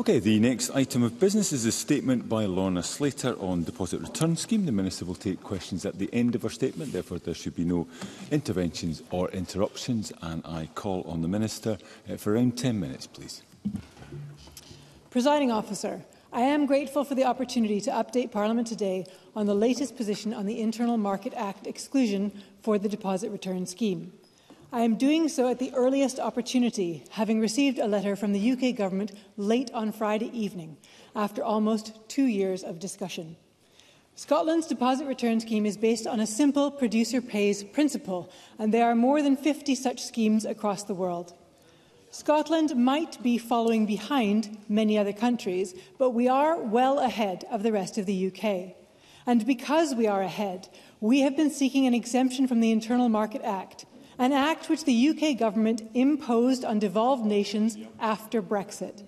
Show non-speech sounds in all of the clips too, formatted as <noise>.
Okay, the next item of business is a statement by Lorna Slater on deposit return scheme. The Minister will take questions at the end of her statement, therefore there should be no interventions or interruptions. And I call on the Minister uh, for around 10 minutes, please. Presiding officer, I am grateful for the opportunity to update Parliament today on the latest position on the Internal Market Act exclusion for the deposit return scheme. I am doing so at the earliest opportunity, having received a letter from the UK Government late on Friday evening, after almost two years of discussion. Scotland's deposit return scheme is based on a simple producer pays principle, and there are more than 50 such schemes across the world. Scotland might be following behind many other countries, but we are well ahead of the rest of the UK. And because we are ahead, we have been seeking an exemption from the Internal Market Act, an act which the UK government imposed on devolved nations after Brexit.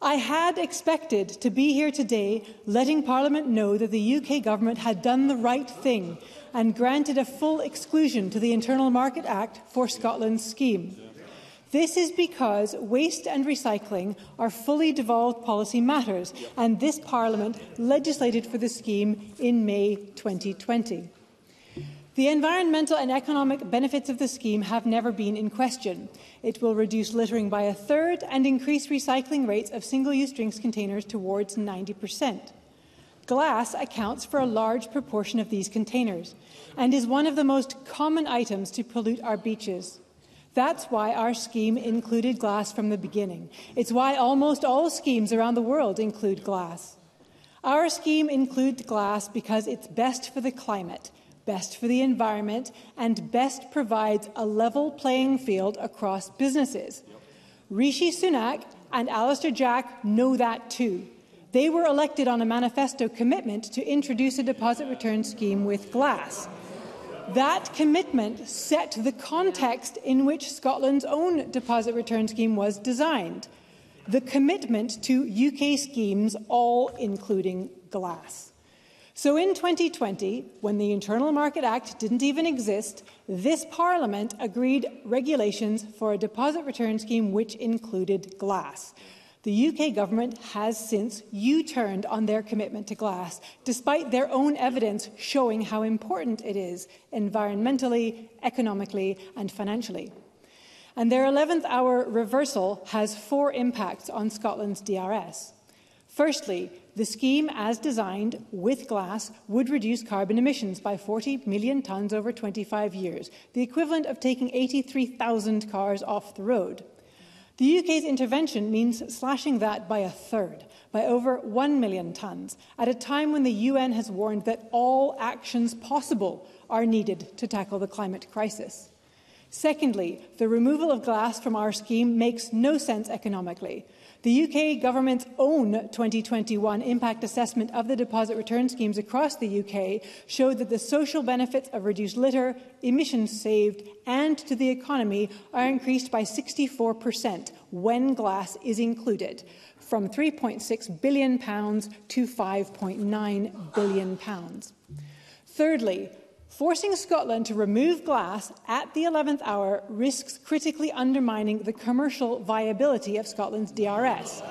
I had expected to be here today letting Parliament know that the UK government had done the right thing and granted a full exclusion to the Internal Market Act for Scotland's scheme. This is because waste and recycling are fully devolved policy matters, and this Parliament legislated for the scheme in May 2020. The environmental and economic benefits of the scheme have never been in question. It will reduce littering by a third and increase recycling rates of single-use drinks containers towards 90%. Glass accounts for a large proportion of these containers and is one of the most common items to pollute our beaches. That's why our scheme included glass from the beginning. It's why almost all schemes around the world include glass. Our scheme includes glass because it's best for the climate, best for the environment, and best provides a level playing field across businesses. Rishi Sunak and Alister Jack know that too. They were elected on a manifesto commitment to introduce a deposit return scheme with glass. That commitment set the context in which Scotland's own deposit return scheme was designed. The commitment to UK schemes, all including glass. So in 2020, when the Internal Market Act didn't even exist, this Parliament agreed regulations for a deposit return scheme which included glass. The UK government has since U-turned on their commitment to glass, despite their own evidence showing how important it is environmentally, economically and financially. And their 11th hour reversal has four impacts on Scotland's DRS. Firstly, the scheme as designed with glass would reduce carbon emissions by 40 million tonnes over 25 years, the equivalent of taking 83,000 cars off the road. The UK's intervention means slashing that by a third, by over 1 million tonnes, at a time when the UN has warned that all actions possible are needed to tackle the climate crisis. Secondly, the removal of glass from our scheme makes no sense economically. The UK government's own 2021 impact assessment of the deposit return schemes across the UK showed that the social benefits of reduced litter, emissions saved and to the economy are increased by 64% when glass is included, from £3.6 billion to £5.9 billion. Thirdly, Forcing Scotland to remove glass at the 11th hour risks critically undermining the commercial viability of Scotland's DRS.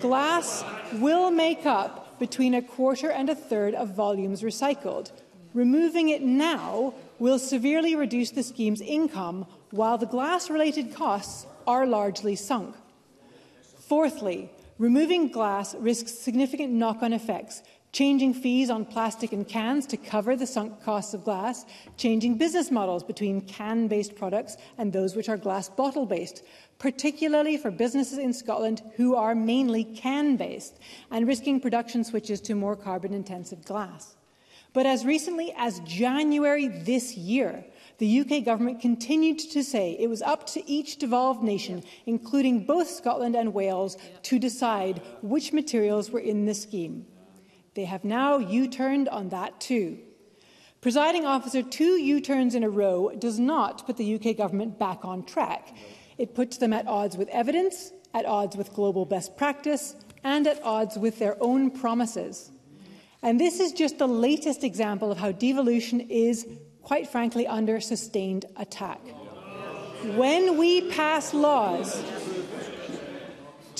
Glass will make up between a quarter and a third of volumes recycled. Removing it now will severely reduce the scheme's income, while the glass-related costs are largely sunk. Fourthly, removing glass risks significant knock-on effects, changing fees on plastic and cans to cover the sunk costs of glass, changing business models between can-based products and those which are glass bottle-based, particularly for businesses in Scotland who are mainly can-based, and risking production switches to more carbon-intensive glass. But as recently as January this year, the UK government continued to say it was up to each devolved nation, including both Scotland and Wales, to decide which materials were in the scheme. They have now U-turned on that too. Presiding officer, two U-turns in a row does not put the UK government back on track. It puts them at odds with evidence, at odds with global best practice, and at odds with their own promises. And this is just the latest example of how devolution is, quite frankly, under sustained attack. When we pass laws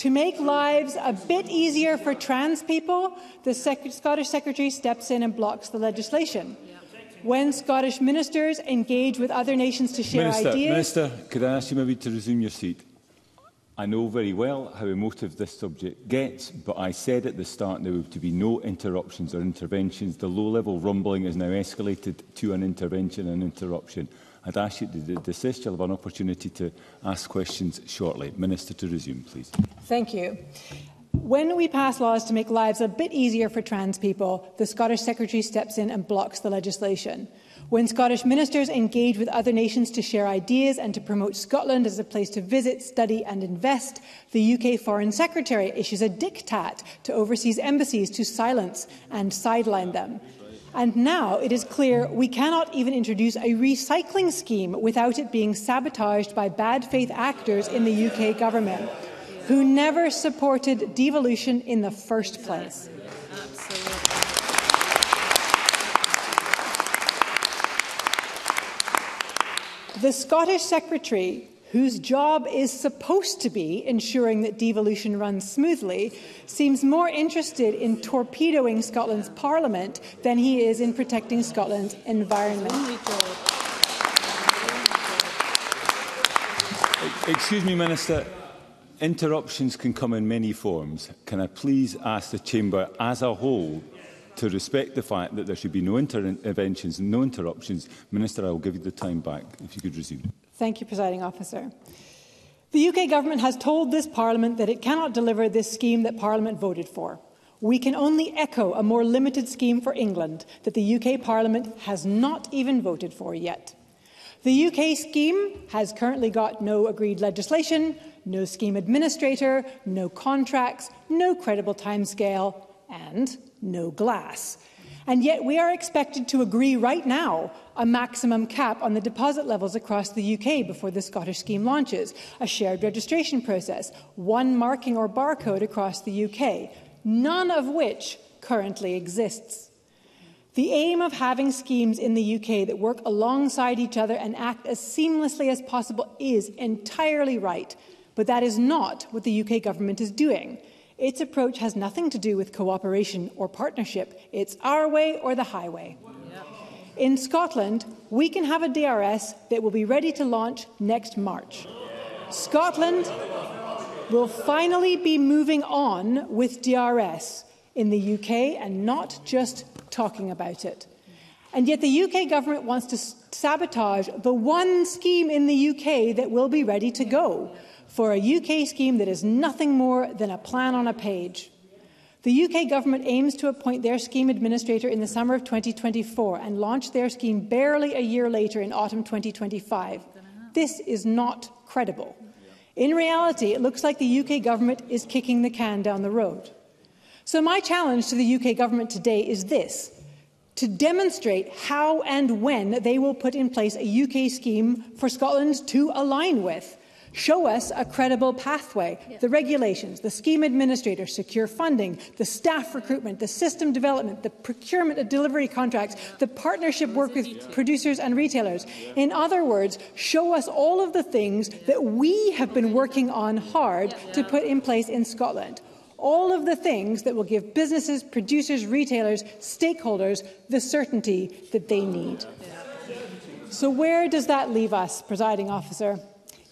To make lives a bit easier for trans people, the Sec Scottish Secretary steps in and blocks the legislation. When Scottish ministers engage with other nations to share Minister, ideas... Minister, could I ask you maybe to resume your seat? I know very well how emotive this subject gets, but I said at the start there were to be no interruptions or interventions. The low-level rumbling is now escalated to an intervention and interruption. I'd ask you to desist. You'll have an opportunity to ask questions shortly. Minister, to resume, please. Thank you. When we pass laws to make lives a bit easier for trans people, the Scottish Secretary steps in and blocks the legislation. When Scottish ministers engage with other nations to share ideas and to promote Scotland as a place to visit, study and invest, the UK Foreign Secretary issues a diktat to overseas embassies to silence and sideline them. And now it is clear we cannot even introduce a recycling scheme without it being sabotaged by bad faith actors in the UK government who never supported devolution in the first place. The Scottish Secretary, whose job is supposed to be ensuring that devolution runs smoothly, seems more interested in torpedoing Scotland's Parliament than he is in protecting Scotland's environment. Excuse me, Minister. Interruptions can come in many forms. Can I please ask the Chamber as a whole to respect the fact that there should be no interventions no interruptions. Minister, I will give you the time back if you could resume. Thank you, Presiding Officer. The UK Government has told this Parliament that it cannot deliver this scheme that Parliament voted for. We can only echo a more limited scheme for England that the UK Parliament has not even voted for yet. The UK scheme has currently got no agreed legislation, no scheme administrator, no contracts, no credible timescale, and no glass. And yet we are expected to agree right now a maximum cap on the deposit levels across the UK before the Scottish scheme launches, a shared registration process, one marking or barcode across the UK, none of which currently exists. The aim of having schemes in the UK that work alongside each other and act as seamlessly as possible is entirely right, but that is not what the UK government is doing. Its approach has nothing to do with cooperation or partnership. It's our way or the highway. In Scotland, we can have a DRS that will be ready to launch next March. Scotland will finally be moving on with DRS in the UK and not just talking about it. And yet the UK government wants to sabotage the one scheme in the UK that will be ready to go for a UK scheme that is nothing more than a plan on a page. The UK government aims to appoint their scheme administrator in the summer of 2024 and launch their scheme barely a year later in autumn 2025. This is not credible. In reality, it looks like the UK government is kicking the can down the road. So my challenge to the UK government today is this to demonstrate how and when they will put in place a UK scheme for Scotland to align with. Show us a credible pathway. Yeah. The regulations, the scheme administrator, secure funding, the staff recruitment, the system development, the procurement of delivery contracts, the partnership work with producers and retailers. In other words, show us all of the things that we have been working on hard to put in place in Scotland. All of the things that will give businesses, producers, retailers, stakeholders the certainty that they need. So where does that leave us, presiding officer?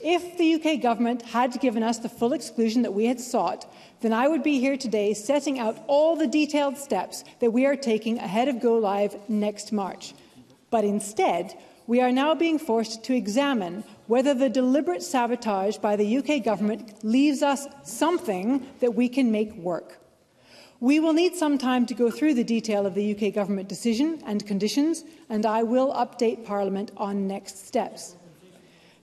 If the UK government had given us the full exclusion that we had sought, then I would be here today setting out all the detailed steps that we are taking ahead of go live next March. But instead, we are now being forced to examine whether the deliberate sabotage by the UK government leaves us something that we can make work. We will need some time to go through the detail of the UK government decision and conditions, and I will update Parliament on next steps.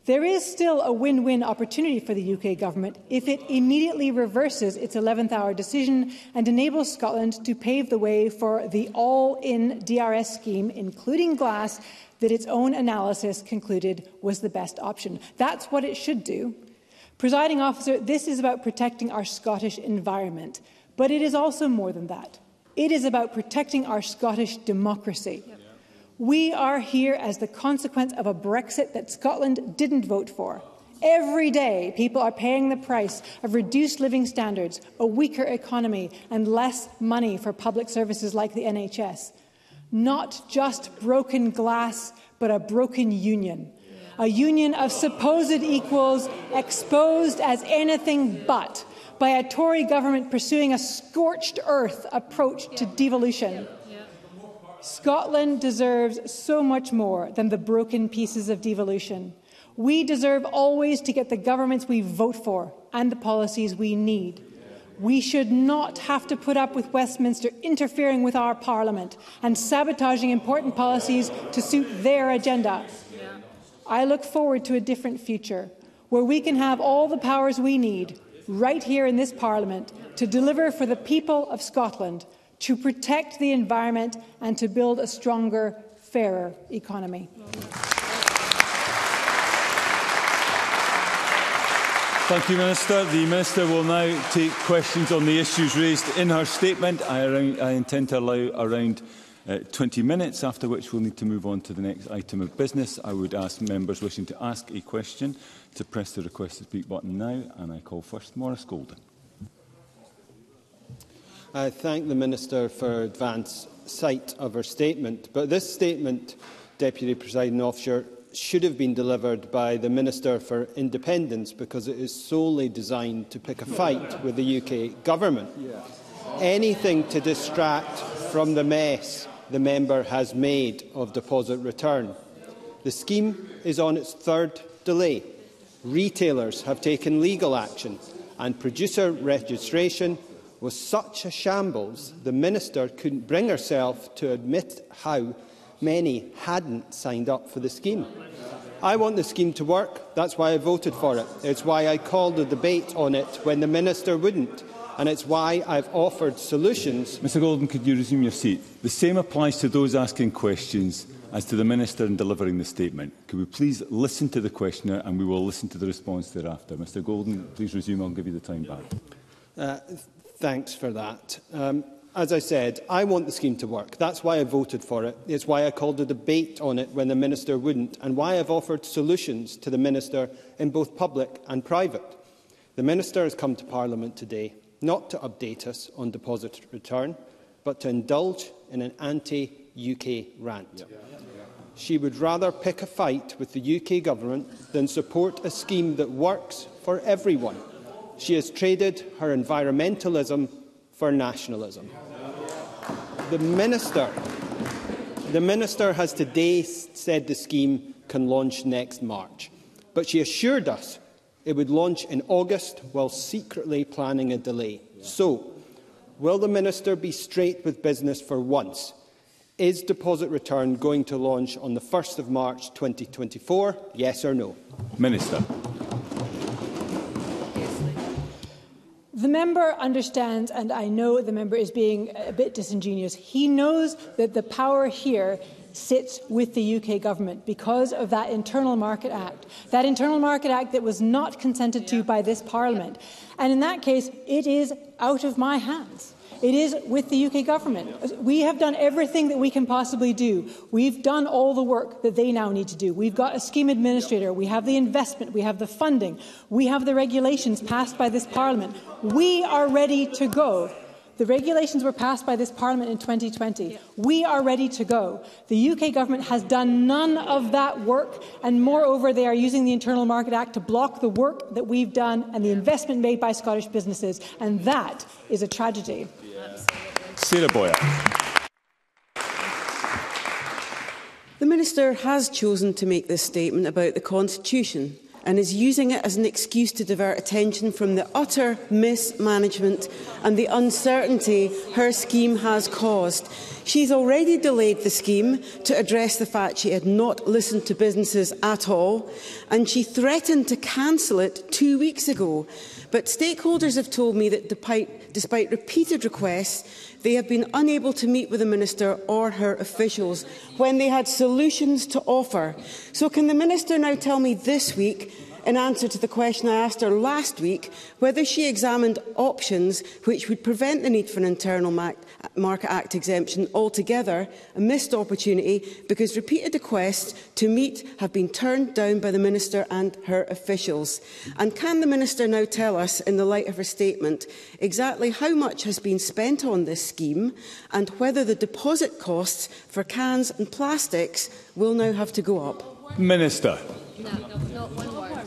There is still a win-win opportunity for the UK government if it immediately reverses its 11th hour decision and enables Scotland to pave the way for the all-in DRS scheme, including glass, that its own analysis concluded was the best option. That's what it should do. Presiding officer, this is about protecting our Scottish environment, but it is also more than that. It is about protecting our Scottish democracy. We are here as the consequence of a Brexit that Scotland didn't vote for. Every day, people are paying the price of reduced living standards, a weaker economy, and less money for public services like the NHS. Not just broken glass, but a broken union. A union of supposed equals exposed as anything but by a Tory government pursuing a scorched earth approach to devolution. Scotland deserves so much more than the broken pieces of devolution. We deserve always to get the governments we vote for and the policies we need. We should not have to put up with Westminster interfering with our Parliament and sabotaging important policies to suit their agenda. I look forward to a different future where we can have all the powers we need right here in this Parliament to deliver for the people of Scotland, to protect the environment and to build a stronger, fairer economy. Thank you, Minister. The Minister will now take questions on the issues raised in her statement. I, I intend to allow around uh, 20 minutes, after which we'll need to move on to the next item of business. I would ask members wishing to ask a question to press the request to speak button now, and I call first Maurice Golden. I thank the Minister for advance sight of her statement, but this statement, Deputy Presiding Officer, should have been delivered by the Minister for Independence because it is solely designed to pick a fight with the UK government. Anything to distract from the mess the member has made of deposit return. The scheme is on its third delay. Retailers have taken legal action and producer registration was such a shambles, the Minister couldn't bring herself to admit how many hadn't signed up for the scheme. I want the scheme to work. That's why I voted for it. It's why I called a debate on it when the Minister wouldn't. And it's why I've offered solutions. Mr Golden, could you resume your seat? The same applies to those asking questions as to the Minister in delivering the statement. Could we please listen to the questioner and we will listen to the response thereafter. Mr Golden, please resume. I'll give you the time back. Uh, thanks for that. Um, as I said, I want the scheme to work. That's why I voted for it. It's why I called a debate on it when the Minister wouldn't, and why I've offered solutions to the Minister in both public and private. The Minister has come to Parliament today not to update us on deposit return, but to indulge in an anti-UK rant. Yep. Yeah. She would rather pick a fight with the UK government than support a scheme that works for everyone. She has traded her environmentalism for nationalism. The Minister, the minister has today said the scheme can launch next March, but she assured us it would launch in August while secretly planning a delay. So, will the Minister be straight with business for once? Is deposit return going to launch on the 1st of March 2024? Yes or no? Minister. The member understands, and I know the member is being a bit disingenuous, he knows that the power here sits with the UK government because of that Internal Market Act. That Internal Market Act that was not consented to by this Parliament. And in that case, it is out of my hands. It is with the UK government. We have done everything that we can possibly do. We've done all the work that they now need to do. We've got a scheme administrator. We have the investment. We have the funding. We have the regulations passed by this Parliament. We are ready to go. The regulations were passed by this Parliament in 2020. Yeah. We are ready to go. The UK government has done none of that work, and moreover, they are using the Internal Market Act to block the work that we've done and the investment made by Scottish businesses, and that is a tragedy. Sarah Boyer. The Minister has chosen to make this statement about the Constitution and is using it as an excuse to divert attention from the utter mismanagement and the uncertainty her scheme has caused. She's already delayed the scheme to address the fact she had not listened to businesses at all, and she threatened to cancel it two weeks ago. But stakeholders have told me that despite, despite repeated requests, They have been unable to meet with the Minister or her officials when they had solutions to offer. So can the Minister now tell me this week, in answer to the question I asked her last week, whether she examined options which would prevent the need for an internal Market Act exemption altogether, a missed opportunity because repeated requests to meet have been turned down by the Minister and her officials. And can the Minister now tell us, in the light of her statement, exactly how much has been spent on this scheme and whether the deposit costs for cans and plastics will now have to go up? Minister. No, no, not one word.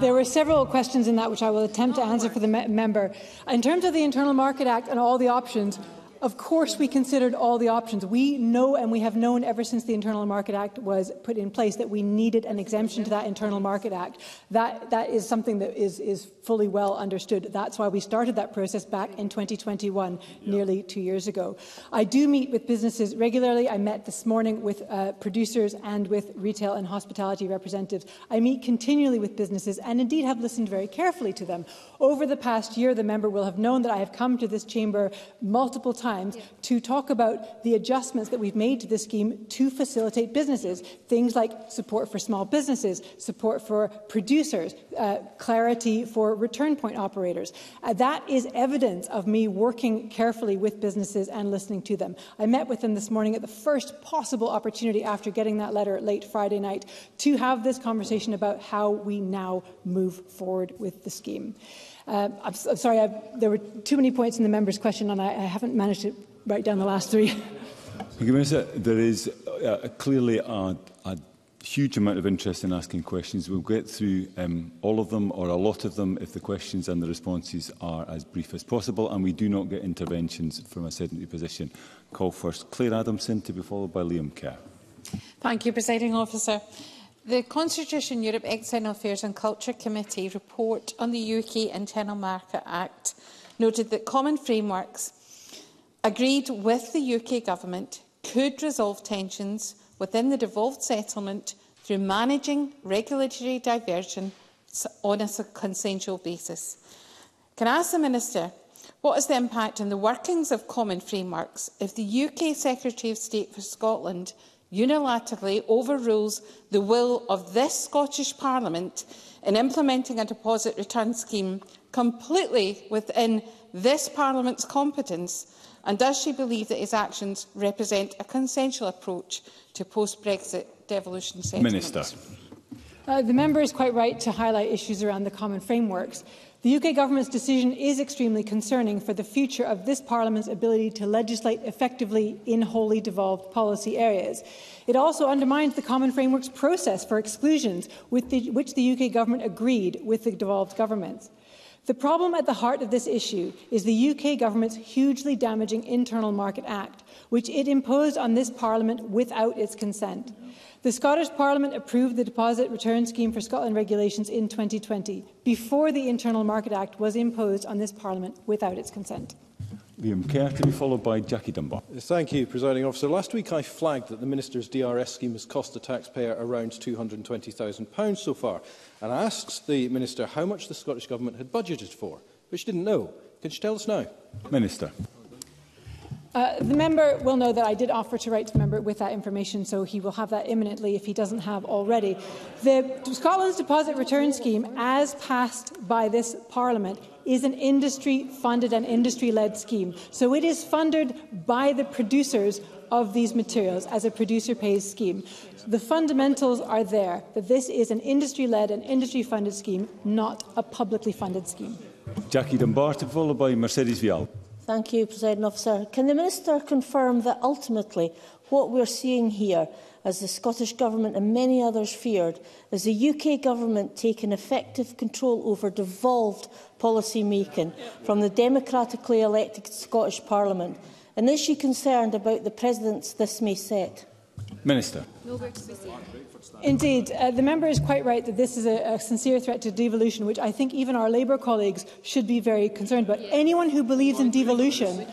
there were several questions in that which I will attempt to answer for the me member. In terms of the Internal Market Act and all the options, of course, we considered all the options. We know and we have known ever since the Internal Market Act was put in place that we needed an exemption to that Internal Market Act. That, that is something that is, is fully well understood. That's why we started that process back in 2021, yeah. nearly two years ago. I do meet with businesses regularly. I met this morning with uh, producers and with retail and hospitality representatives. I meet continually with businesses and indeed have listened very carefully to them. Over the past year, the member will have known that I have come to this chamber multiple times times yeah. to talk about the adjustments that we've made to the scheme to facilitate businesses. Things like support for small businesses, support for producers, uh, clarity for return point operators. Uh, that is evidence of me working carefully with businesses and listening to them. I met with them this morning at the first possible opportunity after getting that letter late Friday night to have this conversation about how we now move forward with the scheme. Um, I'm, I'm sorry, I, there were too many points in the member's question and I, I haven't managed to write down the last three. <laughs> Minister, there is uh, clearly a, a huge amount of interest in asking questions. We'll get through um, all of them or a lot of them if the questions and the responses are as brief as possible and we do not get interventions from a sedentary position. Call first Claire Adamson to be followed by Liam Kerr. Thank you, Presiding Officer. The Constitution Europe External Affairs and Culture Committee report on the UK Internal Market Act noted that common frameworks agreed with the UK Government could resolve tensions within the devolved settlement through managing regulatory diversion on a consensual basis. Can I ask the Minister, what is the impact on the workings of common frameworks if the UK Secretary of State for Scotland unilaterally overrules the will of this Scottish Parliament in implementing a deposit return scheme completely within this Parliament's competence and does she believe that his actions represent a consensual approach to post-Brexit devolution settlements? Minister. Uh, the member is quite right to highlight issues around the common frameworks. The UK Government's decision is extremely concerning for the future of this Parliament's ability to legislate effectively in wholly devolved policy areas. It also undermines the Common Frameworks process for exclusions with the, which the UK Government agreed with the devolved governments. The problem at the heart of this issue is the UK Government's hugely damaging Internal Market Act, which it imposed on this Parliament without its consent. The Scottish Parliament approved the Deposit Return Scheme for Scotland regulations in 2020, before the Internal Market Act was imposed on this Parliament without its consent. Liam Kerr to be followed by Jackie Dunbar. Thank you, Presiding Officer. Last week I flagged that the Minister's DRS scheme has cost the taxpayer around £220,000 so far, and I asked the Minister how much the Scottish Government had budgeted for, but she didn't know. Can she tell us now? Minister. Uh, the member will know that I did offer to write to the member with that information, so he will have that imminently if he doesn't have already. The Scotland's Deposit Return Scheme, as passed by this Parliament, is an industry-funded and industry-led scheme. So it is funded by the producers of these materials as a producer pays scheme. The fundamentals are there, that this is an industry-led and industry-funded scheme, not a publicly funded scheme. Jackie Dunbar, followed by Mercedes Vial. Thank you, President Officer. Can the Minister confirm that ultimately what we're seeing here, as the Scottish Government and many others feared, is the UK Government taking effective control over devolved policy making from the democratically elected Scottish Parliament And is she concerned about the precedents this may set. Minister. Indeed, uh, the member is quite right that this is a, a sincere threat to devolution, which I think even our Labour colleagues should be very concerned about. Anyone who believes in devolution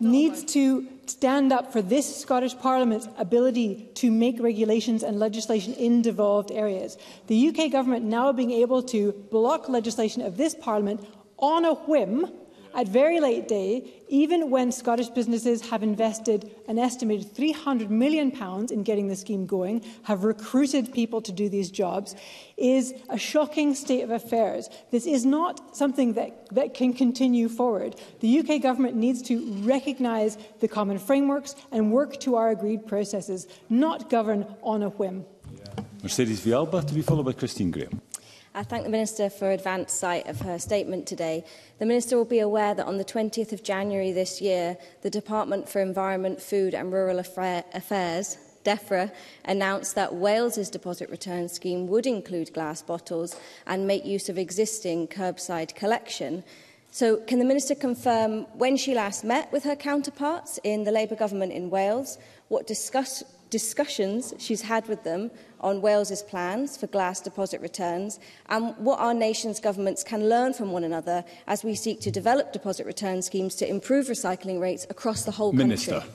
needs to stand up for this Scottish Parliament's ability to make regulations and legislation in devolved areas. The UK government now being able to block legislation of this Parliament on a whim at very late day, even when Scottish businesses have invested an estimated £300 million in getting the scheme going, have recruited people to do these jobs, is a shocking state of affairs. This is not something that, that can continue forward. The UK government needs to recognise the common frameworks and work to our agreed processes, not govern on a whim. Mercedes Vialba to be followed by Christine Graham. I thank the Minister for advanced sight of her statement today. The Minister will be aware that on the 20th of January this year, the Department for Environment, Food and Rural Affairs, DEFRA announced that Wales's deposit return scheme would include glass bottles and make use of existing curbside collection. So can the Minister confirm when she last met with her counterparts in the Labour government in Wales, what discuss discussions she's had with them on Wales's plans for glass deposit returns and what our nation's governments can learn from one another as we seek to develop deposit return schemes to improve recycling rates across the whole Minister. country.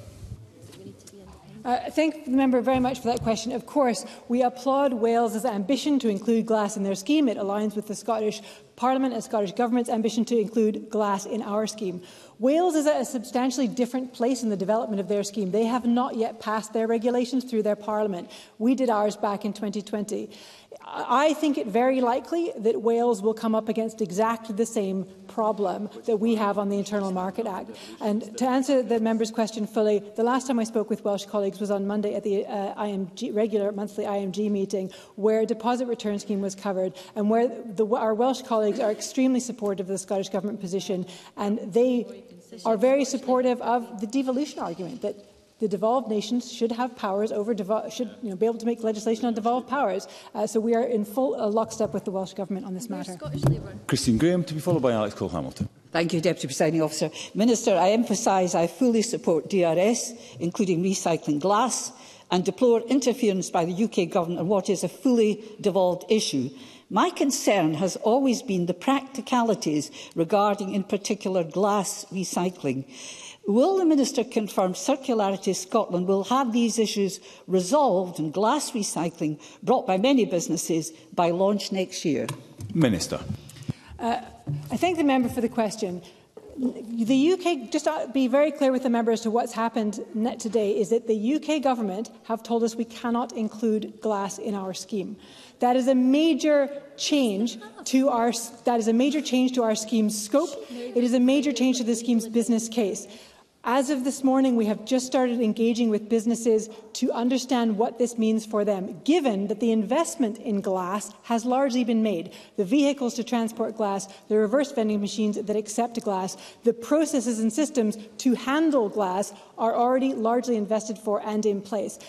Uh, thank the member very much for that question. Of course, we applaud Wales's ambition to include glass in their scheme. It aligns with the Scottish Parliament and Scottish Government's ambition to include glass in our scheme. Wales is at a substantially different place in the development of their scheme. They have not yet passed their regulations through their Parliament. We did ours back in 2020. I think it very likely that Wales will come up against exactly the same problem that we have on the Internal Market Act. And to answer the member's question fully, the last time I spoke with Welsh colleagues colleagues was on Monday at the uh, IMG, regular monthly IMG meeting where deposit return scheme was covered and where the, our Welsh colleagues are extremely supportive of the Scottish Government position and they are very supportive of the devolution argument that the devolved nations should have powers over should you know, be able to make legislation on devolved powers. Uh, so we are in full uh, lockstep with the Welsh Government on this matter. Christine Graham to be followed by Alex Cole Hamilton. Thank you, Deputy Presiding Officer. Minister, I emphasise I fully support DRS, including recycling glass, and deplore interference by the UK Government on what is a fully devolved issue. My concern has always been the practicalities regarding, in particular, glass recycling. Will the Minister confirm Circularity Scotland will have these issues resolved and glass recycling brought by many businesses by launch next year? Minister. Uh, I thank the member for the question. The UK, just to be very clear with the member as to what's happened today, is that the UK government have told us we cannot include glass in our scheme. That is a major change to our that is a major change to our scheme's scope. It is a major change to the scheme's business case. As of this morning, we have just started engaging with businesses to understand what this means for them, given that the investment in glass has largely been made. The vehicles to transport glass, the reverse vending machines that accept glass, the processes and systems to handle glass are already largely invested for and in place.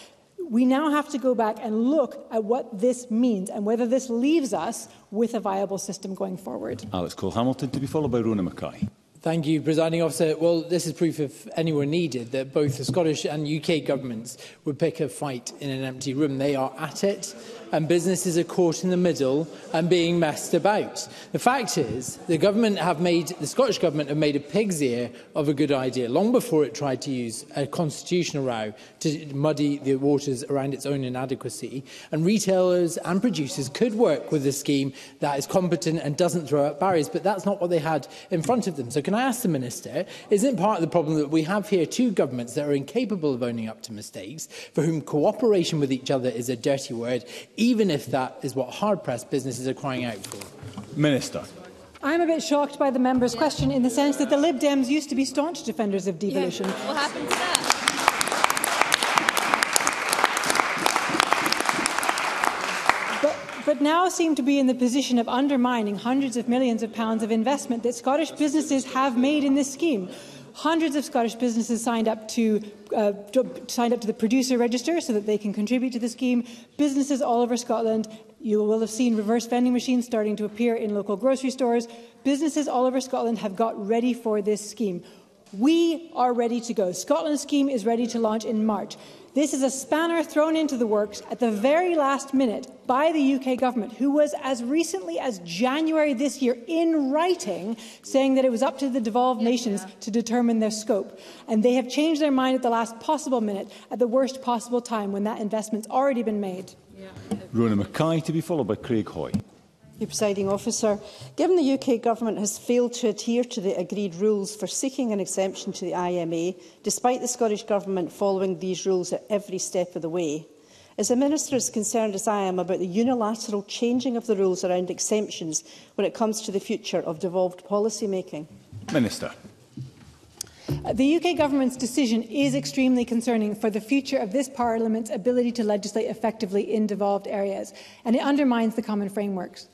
We now have to go back and look at what this means and whether this leaves us with a viable system going forward. Alex Cole Hamilton to be followed by Rona Mackay. Thank you, Presiding Officer. Well, this is proof, if anywhere needed, that both the Scottish and UK governments would pick a fight in an empty room. They are at it and businesses are caught in the middle and being messed about. The fact is, the government have made, the Scottish government have made a pig's ear of a good idea long before it tried to use a constitutional row to muddy the waters around its own inadequacy. And retailers and producers could work with a scheme that is competent and doesn't throw up barriers, but that's not what they had in front of them. So can I ask the Minister, isn't part of the problem that we have here two governments that are incapable of owning up to mistakes, for whom cooperation with each other is a dirty word, even if that is what hard-pressed businesses are crying out for. Minister. I'm a bit shocked by the member's yeah. question in the sense that the Lib Dems used to be staunch defenders of devolution. Yeah. What happened to that? but now seem to be in the position of undermining hundreds of millions of pounds of investment that Scottish businesses have made in this scheme. Hundreds of Scottish businesses signed up to uh, signed up to the producer register so that they can contribute to the scheme. Businesses all over Scotland, you will have seen reverse vending machines starting to appear in local grocery stores. Businesses all over Scotland have got ready for this scheme. We are ready to go. Scotland's scheme is ready to launch in March. This is a spanner thrown into the works at the very last minute by the UK government, who was as recently as January this year in writing saying that it was up to the devolved nations to determine their scope. And they have changed their mind at the last possible minute, at the worst possible time when that investment's already been made. Yeah. Rona Mackay to be followed by Craig Hoy. you, Presiding Officer. Given the UK Government has failed to adhere to the agreed rules for seeking an exemption to the IMA, despite the Scottish Government following these rules at every step of the way, is the Minister as concerned as I am about the unilateral changing of the rules around exemptions when it comes to the future of devolved policy making? Minister. Uh, the UK Government's decision is extremely concerning for the future of this Parliament's ability to legislate effectively in devolved areas, and it undermines the common frameworks.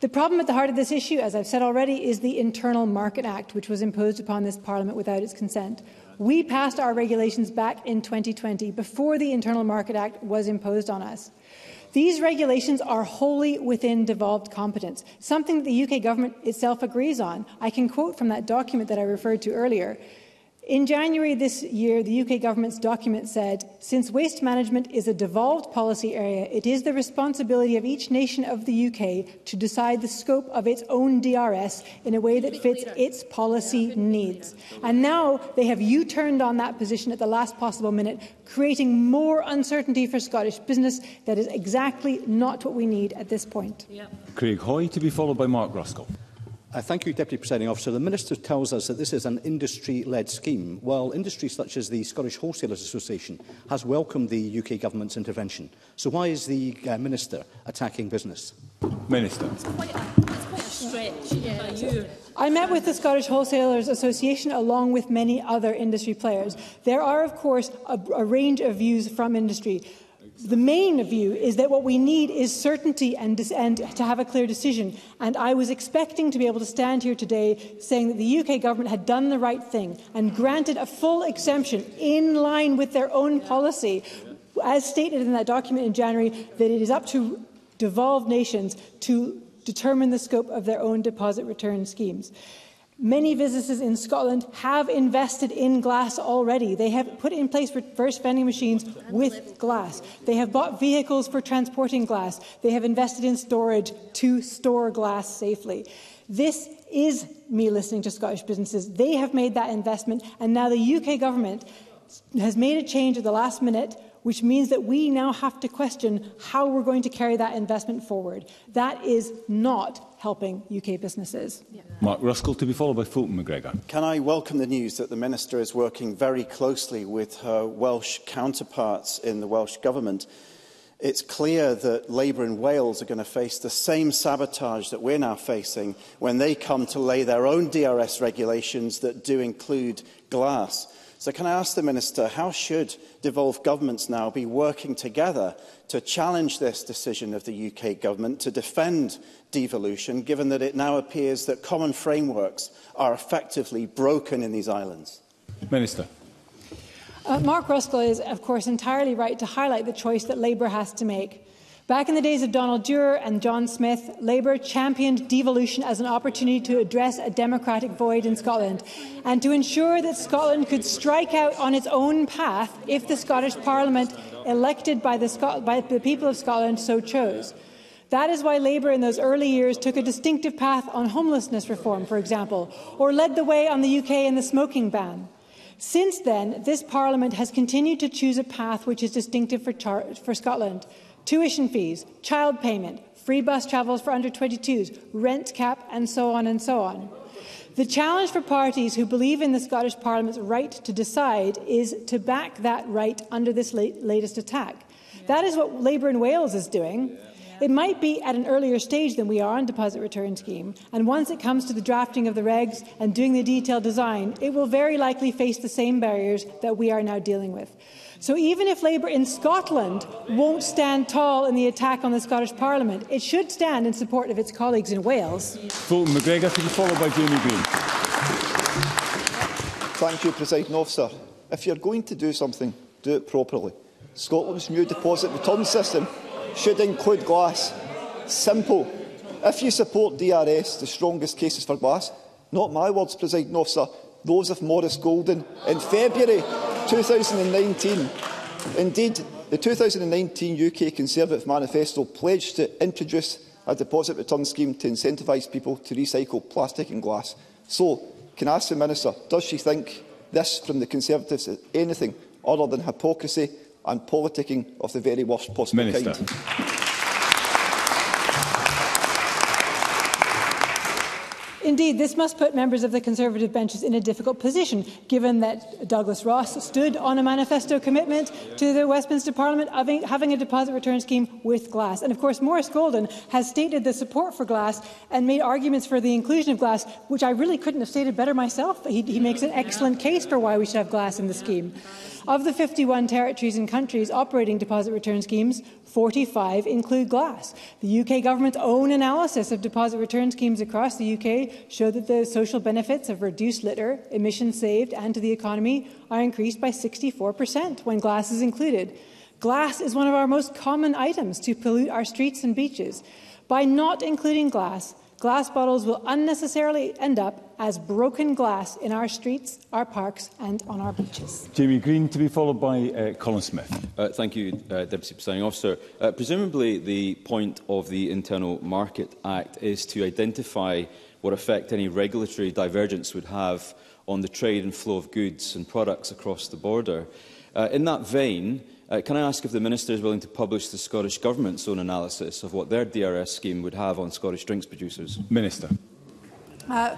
The problem at the heart of this issue, as I've said already, is the Internal Market Act, which was imposed upon this Parliament without its consent. We passed our regulations back in 2020, before the Internal Market Act was imposed on us. These regulations are wholly within devolved competence, something that the UK government itself agrees on. I can quote from that document that I referred to earlier. In January this year, the UK government's document said, since waste management is a devolved policy area, it is the responsibility of each nation of the UK to decide the scope of its own DRS in a way that fits its policy needs. And now they have U-turned on that position at the last possible minute, creating more uncertainty for Scottish business that is exactly not what we need at this point. Craig Hoy to be followed by Mark Ruskell. Uh, thank you, Deputy Presiding Officer. The Minister tells us that this is an industry-led scheme, while industry such as the Scottish Wholesalers Association has welcomed the UK Government's intervention. So why is the uh, Minister attacking business? Minister. It's quite a, it's quite a stretch yeah. I met with the Scottish Wholesalers Association along with many other industry players. There are, of course, a, a range of views from industry. The main view is that what we need is certainty and, and, to have a clear decision. And I was expecting to be able to stand here today saying that the UK government had done the right thing and granted a full exemption in line with their own policy, as stated in that document in January, that it is up to devolved nations to determine the scope of their own deposit return schemes. Many businesses in Scotland have invested in glass already. They have put in place reverse vending machines with glass. They have bought vehicles for transporting glass. They have invested in storage to store glass safely. This is me listening to Scottish businesses. They have made that investment, and now the UK government has made a change at the last minute which means that we now have to question how we're going to carry that investment forward. That is not helping UK businesses. Yeah. Mark Ruskell to be followed by Fulton McGregor. Can I welcome the news that the Minister is working very closely with her Welsh counterparts in the Welsh Government? It's clear that Labour in Wales are going to face the same sabotage that we're now facing when they come to lay their own DRS regulations that do include glass. So can I ask the Minister, how should devolved governments now be working together to challenge this decision of the UK government to defend devolution, given that it now appears that common frameworks are effectively broken in these islands? Minister. Uh, Mark Ruskell is, of course, entirely right to highlight the choice that Labour has to make Back in the days of Donald Dewar and John Smith, Labour championed devolution as an opportunity to address a democratic void in Scotland and to ensure that Scotland could strike out on its own path if the Scottish Parliament, elected by the, by the people of Scotland, so chose. That is why Labour in those early years took a distinctive path on homelessness reform, for example, or led the way on the UK in the smoking ban. Since then, this Parliament has continued to choose a path which is distinctive for, for Scotland tuition fees, child payment, free bus travels for under 22s, rent cap, and so on and so on. The challenge for parties who believe in the Scottish Parliament's right to decide is to back that right under this late, latest attack. That is what Labour in Wales is doing. It might be at an earlier stage than we are on deposit return scheme, and once it comes to the drafting of the regs and doing the detailed design, it will very likely face the same barriers that we are now dealing with. So even if Labour in Scotland won't stand tall in the attack on the Scottish Parliament, it should stand in support of its colleagues in Wales. Fulton McGregor to be followed by Jamie Greene. Thank you, President Officer. If you're going to do something, do it properly. Scotland's new deposit return system should include glass. Simple. If you support DRS, the strongest cases for glass, not my words, President Officer, those of Maurice Golden in February 2019, indeed, the 2019 UK Conservative Manifesto pledged to introduce a deposit return scheme to incentivise people to recycle plastic and glass. So, can I ask the Minister, does she think this from the Conservatives is anything other than hypocrisy and politicking of the very worst possible Minister. kind? Indeed, this must put members of the Conservative benches in a difficult position, given that Douglas Ross stood on a manifesto commitment to the Westminster Parliament of having a deposit return scheme with glass. And of course, Maurice Golden has stated the support for glass and made arguments for the inclusion of glass, which I really couldn't have stated better myself. He, he makes an excellent case for why we should have glass in the scheme. Of the 51 territories and countries operating deposit return schemes, 45 include glass. The UK government's own analysis of deposit return schemes across the UK show that the social benefits of reduced litter, emissions saved and to the economy are increased by 64% when glass is included. Glass is one of our most common items to pollute our streets and beaches. By not including glass, glass bottles will unnecessarily end up as broken glass in our streets, our parks and on our beaches. Jamie Green to be followed by uh, Colin Smith. Uh, thank you, uh, Deputy Presiding Officer. Uh, presumably the point of the Internal Market Act is to identify what effect any regulatory divergence would have on the trade and flow of goods and products across the border. Uh, in that vein, Uh, can I ask if the Minister is willing to publish the Scottish Government's own analysis of what their DRS scheme would have on Scottish drinks producers? Minister. Uh,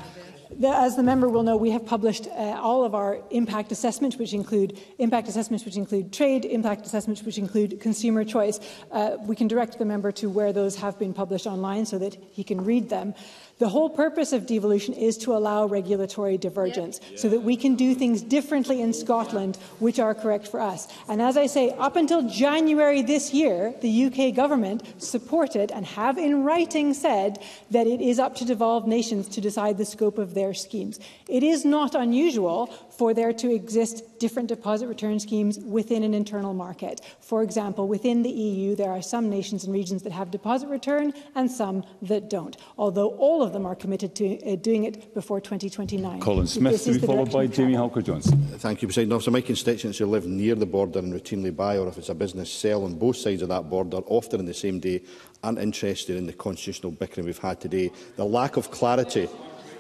the, as the member will know, we have published uh, all of our impact assessments, which include impact assessments which include trade, impact assessments which include consumer choice. Uh, we can direct the member to where those have been published online so that he can read them. The whole purpose of devolution is to allow regulatory divergence yeah. so that we can do things differently in Scotland which are correct for us. And as I say, up until January this year, the UK government supported and have in writing said that it is up to devolved nations to decide the scope of their schemes. It is not unusual for there to exist different deposit return schemes within an internal market. For example, within the EU, there are some nations and regions that have deposit return and some that don't, although all of them are committed to uh, doing it before 2029. Colin Smyth, to be followed by Jamie Halcro Johnston. Thank you, President Officer. My constituents who live near the border and routinely buy, or if it's a business, sell on both sides of that border, often in the same day, aren't interested in the constitutional bickering we've had today. The lack of clarity,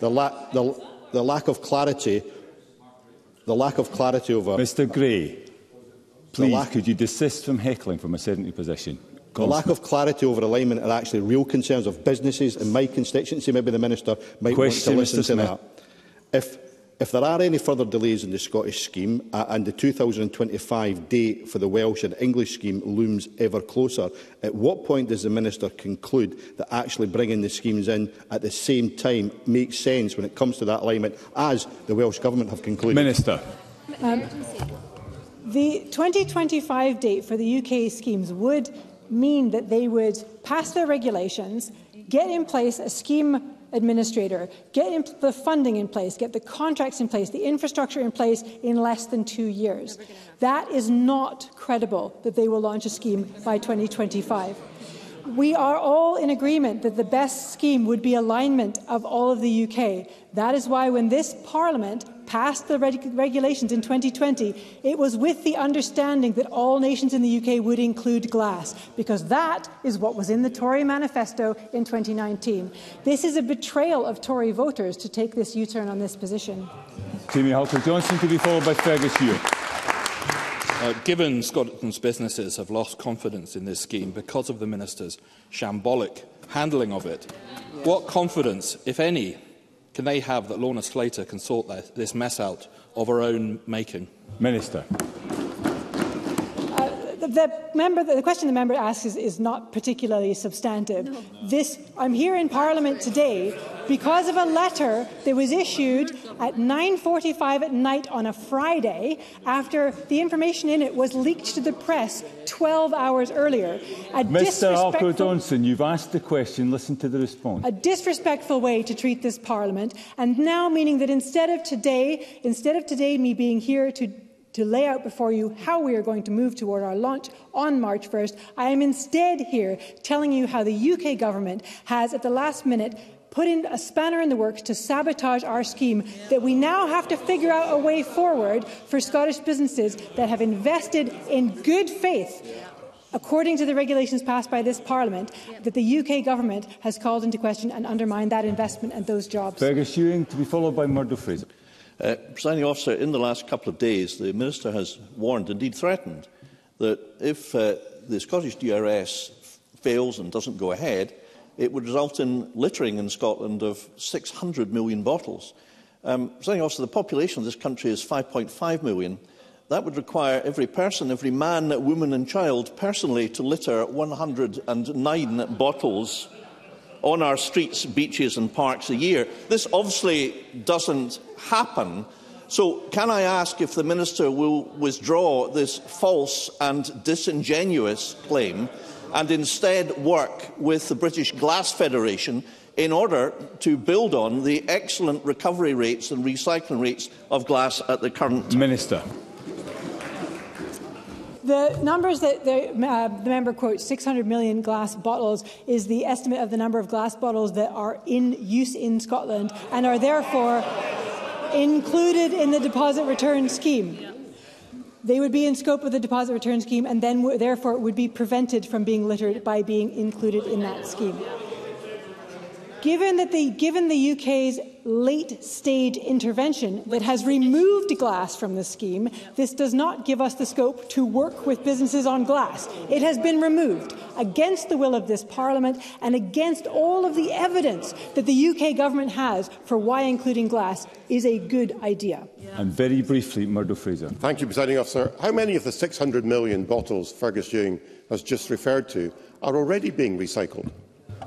the, la the, the lack of clarity The lack of clarity over... Mr Gray, please, could you desist from heckling from a sedentary position? The lack of clarity over alignment are actually real concerns of businesses in my constituency. Maybe the Minister might Question, want to listen to that. If If there are any further delays in the Scottish scheme uh, and the 2025 date for the Welsh and English scheme looms ever closer, at what point does the Minister conclude that actually bringing the schemes in at the same time makes sense when it comes to that alignment, as the Welsh Government have concluded? Minister. Um, the 2025 date for the UK schemes would mean that they would pass their regulations, get in place a scheme administrator, get the funding in place, get the contracts in place, the infrastructure in place in less than two years. That is not credible that they will launch a scheme by 2025. We are all in agreement that the best scheme would be alignment of all of the UK. That is why when this Parliament passed the reg regulations in 2020, it was with the understanding that all nations in the UK would include glass, because that is what was in the Tory manifesto in 2019. This is a betrayal of Tory voters to take this U-turn on this position. Jamie Halter-Johnson to be followed by Fergus Hugh. Uh, given Scotland's businesses have lost confidence in this scheme because of the Minister's shambolic handling of it, what confidence, if any, can they have that Lorna Slater can sort this mess out of her own making? Minister uh, the, member, the question the member asks is, is not particularly substantive. No. This, I'm here in Parliament today because of a letter that was issued at 9.45 at night on a Friday after the information in it was leaked to the press 12 hours earlier. A Mr Halcro Johnston, you've asked the question, listen to the response. A disrespectful way to treat this Parliament, and now meaning that instead of today, instead of today me being here to to lay out before you how we are going to move toward our launch on March 1st. I am instead here telling you how the UK government has, at the last minute, put in a spanner in the works to sabotage our scheme that we now have to figure out a way forward for Scottish businesses that have invested in good faith according to the regulations passed by this Parliament, that the UK government has called into question and undermined that investment and those jobs. Fergus Ewing, to be followed by Murdo Fraser. Uh, Presiding officer, in the last couple of days, the Minister has warned, indeed threatened, that if uh, the Scottish DRS fails and doesn't go ahead, it would result in littering in Scotland of 600 million bottles. Um, something else, the population of this country is 5.5 million. That would require every person, every man, woman and child personally to litter 109 bottles on our streets, beaches and parks a year. This obviously doesn't happen. So can I ask if the Minister will withdraw this false and disingenuous claim and instead work with the British Glass Federation in order to build on the excellent recovery rates and recycling rates of glass at the current time? Minister. The numbers that the, uh, the member quotes, 600 million glass bottles, is the estimate of the number of glass bottles that are in use in Scotland and are therefore included in the deposit return scheme. They would be in scope of the deposit return scheme and then therefore would be prevented from being littered by being included in that scheme. Given that the, given the UK's late stage intervention that has removed glass from the scheme, this does not give us the scope to work with businesses on glass. It has been removed against the will of this Parliament and against all of the evidence that the UK government has for why including glass is a good idea. And very briefly, Murdo Fraser. Thank you, Presiding Officer. How many of the 600 million bottles Fergus Ewing has just referred to are already being recycled?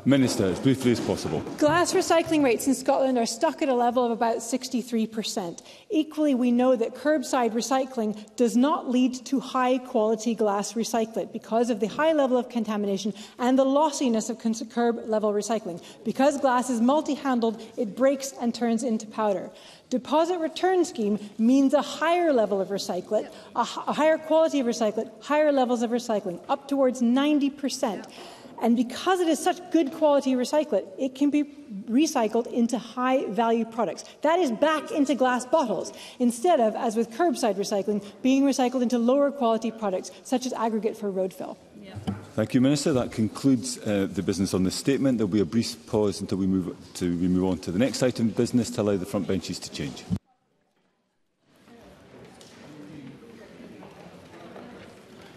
Minister, as briefly as possible. Glass recycling rates in Scotland are stuck at a level of about 63%. Equally, we know that curbside recycling does not lead to high quality glass recycling because of the high level of contamination and the lossiness of curb level recycling. Because glass is multi handled, it breaks and turns into powder. Deposit return scheme means a higher level of recycling, a, higher quality of recycling, higher levels of recycling, up towards 90 percent. And because it is such good quality recyclate, it can be recycled into high value products. That is back into glass bottles, instead of, as with curbside recycling, being recycled into lower quality products, such as aggregate for road fill. Thank you, Minister. That concludes uh, the business on this statement. There will be a brief pause until we move, to, we move on to the next item of business to allow the front benches to change.